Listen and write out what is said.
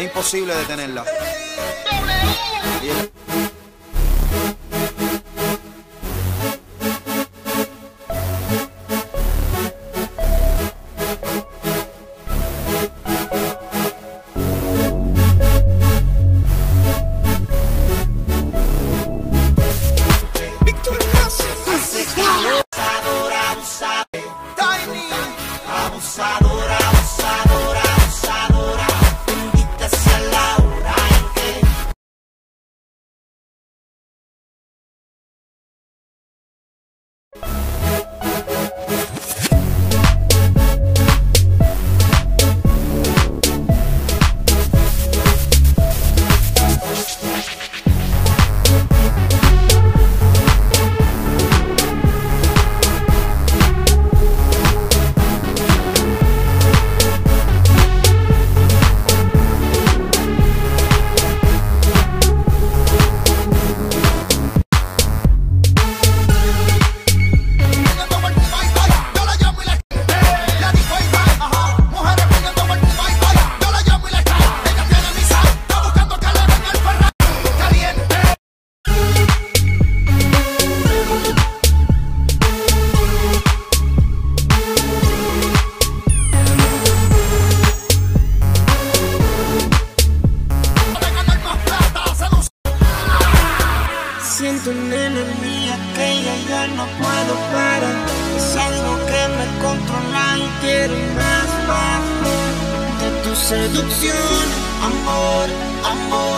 Es imposible detenerla. Siento una energía que ya yo no puedo parar. Es algo que me controla y quiero más, más. De tu seducción, amor, amor.